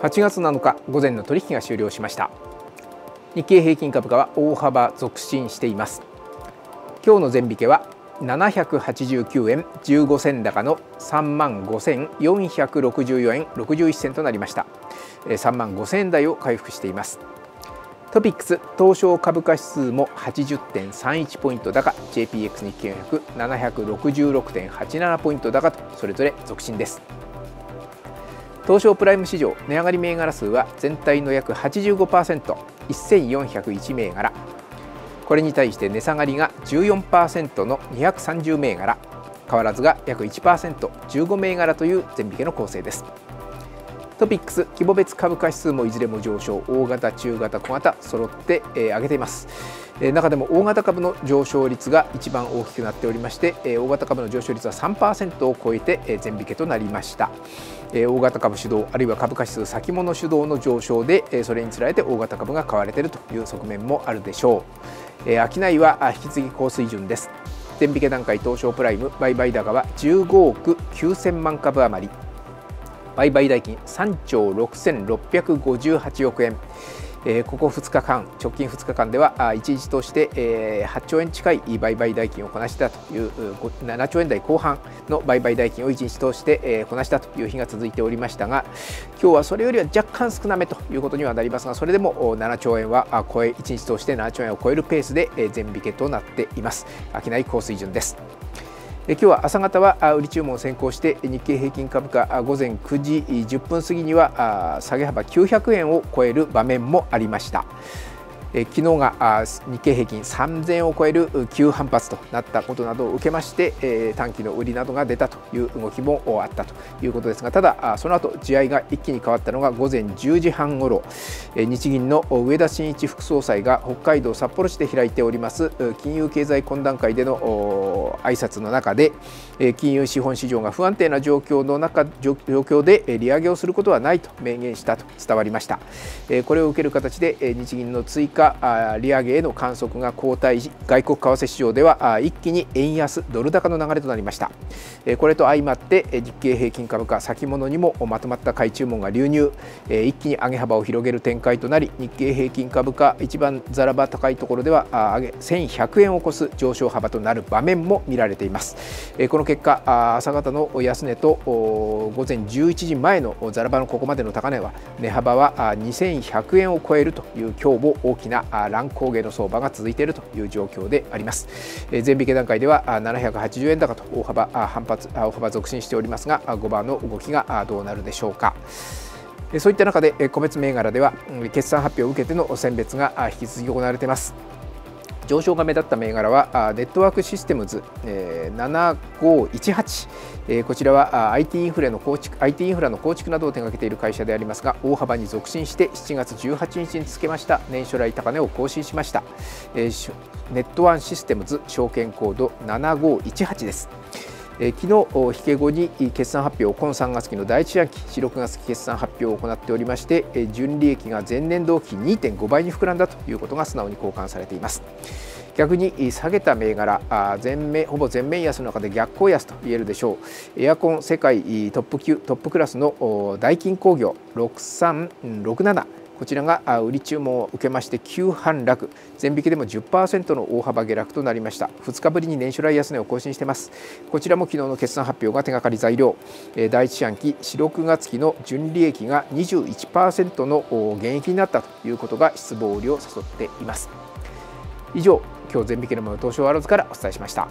8月7日午前の取引が終了しました。日経平均株価は大幅続伸しています。今日の前引けは789円15銭高の3万5464円61銭となりました。3万5000円台を回復しています。トピックス東証株価指数も80.31ポイント高。JPX 日経766.87ポイント高とそれぞれ続伸です。東証プライム市場値上がり銘柄数は全体の約 85%1401 銘柄。これに対して値下がりが14%の230銘柄。変わらずが約 1%15 銘柄という全引けの構成です。トピックス規模別株価指数もいずれも上昇。大型中型小型揃って、えー、上げています、えー、中でも大型株の上昇率が一番大きくなっておりまして、えー、大型株の上昇率は3%を超えて、えー、全引けとなりました、大型株主導あるいは株価指数先物主導の上昇で、それにつられて大型株が買われているという側面もあるでしょう、商いは引き継ぎ高水準です。全引け段階東証プライム売買高は15億9000万株余り。売買代金3兆6658億円、えー、ここ2日間直近2日間では1日として、えー、8兆円近い売買代金をこなしたという7兆円台後半の売買代金を1日通して、えー、こなしたという日が続いておりましたが今日はそれよりは若干少なめということにはなりますがそれでも7兆円は超え1日通して7兆円を超えるペースで全引けとなっています。商い高水準です。今日は朝方は売り注文を先行して日経平均株価午前9時10分過ぎには下げ幅900円を超える場面もありました。え昨日が日経平均3000を超える急反発となったことなどを受けまして、え短期の売りなどが出たという動きもあったということですがただその後地合いが一気に変わったのが午前10時半ごろ日銀の上田真一副総裁が北海道札幌市で開いております金融経済懇談会での挨拶の中で金融資本市場が不安定な状況の中状況で利上げをすることはないと明言したと伝わりました。これを受ける形で日銀の追加加利上げへの観測が後退し外国為替市場では一気に円安ドル高の流れとなりました。これと相まって日経平均株価先物にもまとまった買い注文が流入。一気に上げ幅を広げる展開となり日経平均株価一番ざらば高いところでは上げ1100円を超す上昇幅となる場面も見られています。この結果朝方の安値と午前11時前のざらばのここまでの高値は値幅は2100円を超えるという今日も大きな乱高下の相場が続いているという状況であります。前引け段階では780円高と大幅反発大幅続伸しておりますが5番の動きがどうなるでしょうか。そういった中で個別銘柄では決算発表を受けての選別が引き続き行われています。上昇が目立った銘柄はネットワークシステムズ7518こちらは IT インフレの構築 IT インフラの構築などを手掛けている会社でありますが大幅に続伸して7月18日につけました。年初来高値を更新しました。ネットワンシステムズ証券コード7518です。え昨日引け後に決算発表今3月期の第一四半期4、6月期決算発表を行っておりまして純利益が前年同期2.5倍に膨らんだということが素直に交換されています。逆に下げた銘柄全面ほぼ全面安の中で逆行安と言えるでしょう。エアコン世界トップ級トップクラスのダイキン工業6367こちらが売り注文を受けまして急反落。全引きでも10%の大幅下落となりました。2日ぶりに年初来安値を更新しています。こちらも昨日の決算発表が手がかり材料。第一四半期4、6月期の純利益が21%の減益になったということが失望売りを誘っています。以上今日全引きのもの東証アローズからお伝えしました。